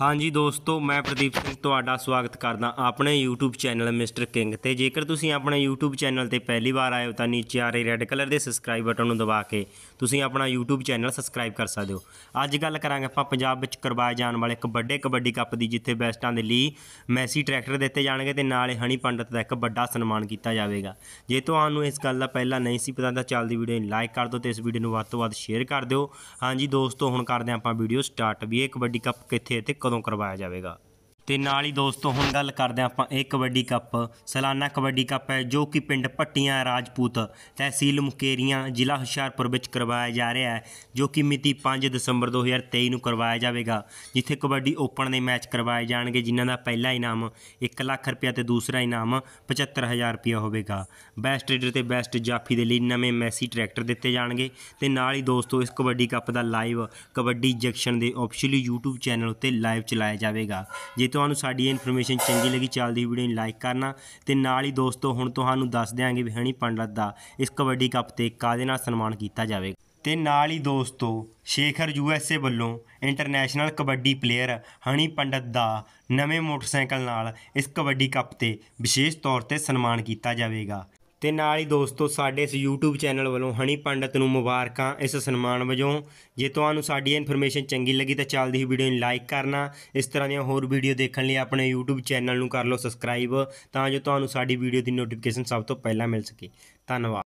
ਹਾਂਜੀ ਦੋਸਤੋ, ਮੈਂ ਪ੍ਰਦੀਪ ਸਿੰਘ ਤੁਹਾਡਾ ਸਵਾਗਤ ਕਰਦਾ ਆਪਣੇ YouTube ਚੈਨਲ ਮਿਸਟਰ ਕਿੰਗ ਤੇ। ਜੇਕਰ ਤੁਸੀਂ ਆਪਣੇ YouTube ਚੈਨਲ ਤੇ ਪਹਿਲੀ ਵਾਰ ਆਏ ਹੋ ਤਾਂ ਨੀਚੇ ਆ ਰਹੇ ਰੈੱਡ ਕਲਰ ਦੇ ਸਬਸਕ੍ਰਾਈਬ ਬਟਨ ਨੂੰ ਦਬਾ ਕੇ ਤੁਸੀਂ ਆਪਣਾ YouTube ਚੈਨਲ ਸਬਸਕ੍ਰਾਈਬ ਕਰ ਸਕਦੇ ਹੋ। ਅੱਜ ਗੱਲ ਕਰਾਂਗੇ ਆਪਾਂ ਪੰਜਾਬ ਵਿੱਚ ਕਰਵਾਏ ਜਾਣ ਵਾਲੇ ਇੱਕ ਵੱਡੇ ਕਬੱਡੀ ਕੱਪ ਦੀ, ਜਿੱਥੇ ਬੈਸਟਾਂ ਦੇ ਲਈ ਮੈਸੀ ਟਰੈਕਟਰ ਦਿੱਤੇ ਜਾਣਗੇ ਤੇ ਨਾਲ ਹੀ ਹਨੀ ਪੰਡਤ ਦਾ ਇੱਕ ਵੱਡਾ ਸਨਮਾਨ ਕੀਤਾ ਜਾਵੇਗਾ। ਜੇ ਤੁਹਾਨੂੰ ਇਸ ਗੱਲ ਦਾ ਪਹਿਲਾਂ ਨਹੀਂ ਸੀ ਪਤਾ ਤਾਂ ਚੱਲਦੀ ਵੀਡੀਓ ਨੂੰ ਲਾਈਕ ਕਰ ਦਿਓ ਤੇ ਇਸ ਵੀਡੀਓ ਨੂੰ ਵੱਧ ਤੋਂ ਵੱਧ ਸ਼ੇਅਰ ਕਰ ਦਿਓ। ਹਾਂਜੀ ਦੋਸਤੋ, ਹੁਣ ਕਰਦੇ ਹਾਂ ਆਪਾਂ ਵੀਡੀਓ ਸਟਾਰਟ ਵੀ। ਇਹ ਕਬੱਡੀ ਕੱਪ ਕਿੱਥੇ ਤੇ ਕਦੋਂ ਕਰਵਾਇਆ ਜਾਵੇਗਾ? ਤੇ ਨਾਲ ਹੀ ਦੋਸਤੋ, ਹੁਣ ਗੱਲ ਕਰਦੇ ਹਾਂ ਆਪਾਂ ਇਹ ਕਬੱਡੀ ਕੱਪ। ਸਾਲਾਨਾ ਕਬੱਡੀ ਕੱਪ ਹੈ ਜੋ ਕਿ ਪਿੰਡ ਪੱਟੀਆਂ ਰਾਜਪੂਤ ਤਹਿਸੀਲ ਮੁਕੇਰੀਆਂ, ਜ਼ਿਲ੍ਹਾ ਹੁਸ਼ਿਆਰਪੁਰ ਵਿੱਚ ਕਰਵਾਇਆ ਜਾ ਰਿਹਾ ਹੈ, ਜੋ ਕਿ ਮਿਤੀ 5 ਦਸੰਬਰ 2023 ਨੂੰ ਕਰਵਾਇਆ ਜਾਵੇਗਾ, ਜਿੱਥੇ ਕਬੱਡੀ ਓਪਨ ਦੇ ਮੈਚ ਕਰਵਾਏ ਜਾਣਗੇ, ਜਿਨ੍ਹਾਂ ਦਾ ਪਹਿਲਾ ਇਨਾਮ 1 ਲੱਖ ਰੁਪਇਆ ਤੇ ਦੂਸਰਾ ਇਨਾਮ 75000 ਰੁਪਇਆ ਹੋਵੇਗਾ। ਬੈਸਟ ਰੇਡਰ ਤੇ ਬੈਸਟ ਜਾਫੀ ਦੇ ਲਈ ਨਵੇਂ ਮੈਸੀ ਟਰੈਕਟਰ ਦਿੱਤੇ ਜਾਣਗੇ ਤੇ ਨਾਲ ਹੀ ਦੋਸਤੋ, ਇਸ ਕਬੱਡੀ ਕੱਪ ਦਾ ਲਾਈਵ ਕਬੱਡੀ ਜੰਕਸ਼ਨ ਦੇ ਆਫੀਸ਼ੀਅਲੀ YouTube ਚੈਨਲ ਉੱਤੇ ਲਾਈਵ ਚਲਾਇਆ ਜਾਵੇਗਾ। ਜੇ ਤੁਹਾਨੂੰ ਸਾਡੀ ਇਹ ਇਨਫੋਰਮੇਸ਼ਨ ਚੰਗੀ ਲੱਗੀ, ਚੱਲਦੀ ਵੀਡੀਓ ਨੂੰ ਲਾਈਕ ਕਰਨਾ ਤੇ ਨਾਲ ਹੀ ਦੋਸਤੋ, ਹੁਣ ਤੁਹਾਨੂੰ ਦੱਸ ਦਿਆਂਗੇ ਵੀ ਹਣੀ ਪੰਡਤ ਦਾ ਇਸ ਕਬੱਡੀ ਕੱਪ ਤੇ ਕਾਦੇ ਨਾਲ ਸਨਮਾਨ ਕੀਤਾ ਜਾਵੇਗਾ। ਤੇ ਨਾਲ ਹੀ ਦੋਸਤੋ, ਸ਼ੇਖਰ ਯੂਐਸਏ ਵੱਲੋਂ ਇੰਟਰਨੈਸ਼ਨਲ ਕਬੱਡੀ ਪਲੇਅਰ ਹਣੀ ਪੰਡਤ ਦਾ ਨਵੇਂ ਮੋਟਰਸਾਈਕਲ ਨਾਲ ਇਸ ਕਬੱਡੀ ਕੱਪ ਤੇ ਵਿਸ਼ੇਸ਼ ਤੌਰ ਤੇ ਸਨਮਾਨ ਕੀਤਾ ਜਾਵੇਗਾ। ਤੇ ਨਾਲ ਹੀ ਦੋਸਤੋ, ਸਾਡੇ ਇਸ YouTube ਚੈਨਲ ਵੱਲੋਂ ਹਣੀ ਪੰਡਤ ਨੂੰ ਮੁਬਾਰਕਾਂ ਇਸ ਸਨਮਾਨ ਵਜੋਂ। ਜੇ ਤੁਹਾਨੂੰ ਸਾਡੀ ਇਨਫੋਰਮੇਸ਼ਨ ਚੰਗੀ ਲੱਗੀ ਤਾਂ ਚੱਲਦੀ ਹੀ ਵੀਡੀਓ ਨੂੰ ਲਾਈਕ ਕਰਨਾ। ਇਸ ਤਰ੍ਹਾਂ ਦੀਆਂ ਹੋਰ ਵੀਡੀਓ ਦੇਖਣ ਲਈ ਆਪਣੇ YouTube ਚੈਨਲ ਨੂੰ ਕਰ ਲਓ ਸਬਸਕ੍ਰਾਈਬ ਤਾਂ ਜੋ ਤੁਹਾਨੂੰ ਸਾਡੀ ਵੀਡੀਓ ਦੀ ਨੋਟੀਫਿਕੇਸ਼ਨ ਸਭ ਤੋਂ ਪਹਿਲਾਂ ਮਿਲ ਸਕੇ। ਧੰਨਵਾਦ।